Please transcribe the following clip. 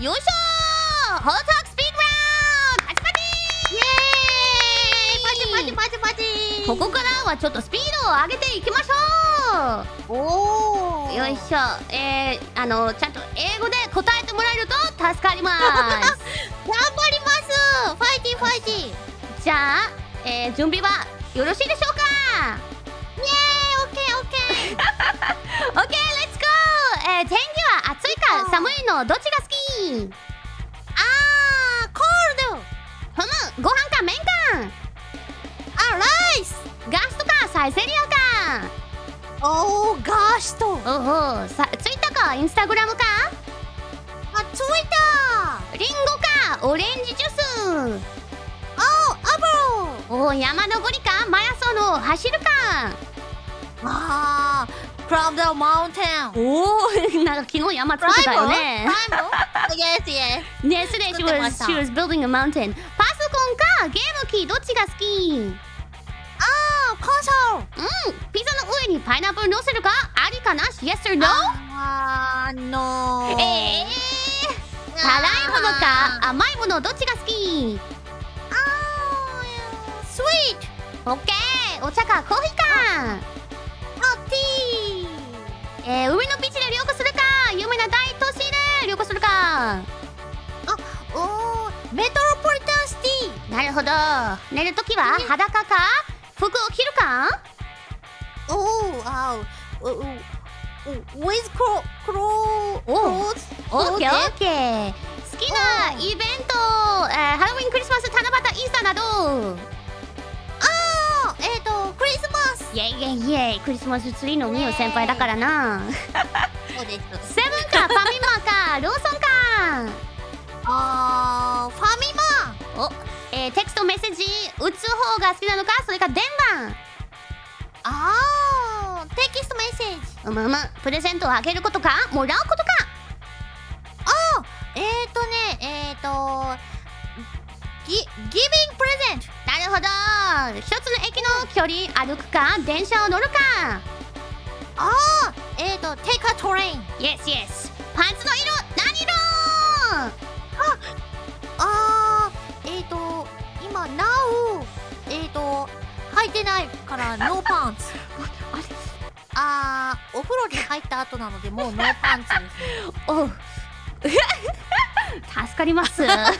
よいしょーホロトークスピードラウンドパチパチイエーイパチパチパチパチここからはちょっとスピードを上げていきましょおおうよいしょえー、あのちゃんと英語で答えてもらえると助かります頑張りますファイティファイティじゃあ、えー、準備はよろしいでしょうかイエーイオッケーオッケー OK, let's go! えー、天気は暑いか寒いのどっちが好きあーコールドふむご飯か麺かあライスガストかサイゼリアかおー。ガーシトおおさツイッターかインスタグラムかあツイッタリンゴかオレンジジュースーおーアブロおお山登りかマラソンを走るかあークラウドマウンテンおおなんか昨日山作ってたよね。Yes yes. ねすでた。she was building a mountain. パソコンかゲーム機どっちが好き？あーコンソールうん。ピザの上にパイナップル乗せるかありかな？Yes or no? あー No ええー、辛いものか？甘いものどっちが好き？あースイートオッケー。お茶かコーヒーか。あティー。えー、海のビーチで旅行するか有名な大都市で旅行するか。おーメトロポリタンシティ。なるほど。寝るときは裸か？服を着るか？おーあーおおお with クロクロクローズオッケーオッケー。好きなイベント、えー、ハロウィンクリスマス七夕イースターなど。あーえっ、ー、とクリスマス。イェイイェイイェイ。クリスマスツリーのミオ先輩だからなそうです。セブンかファミマかローソンか。あーファミマ。お、えー、テクストメッセージ打つ方が好きなのかそれか電話。あーテキストメッセージ。うむうむプレゼントをあげることかもらうことか。あーえっ、ー、とねえっ、ー、とギギビングプレゼント。なるほど。一つの駅の距離歩くか電車を乗るか。あーえっ、ー、とテイクアトレイン Yes yes. パンツの色何色？あーえっ、ー、と今 Now えっ、ー、と履いてないからノーパンツあれ？あーお風呂に入った後なのでもうノーパンツですね。おう。助かります。あ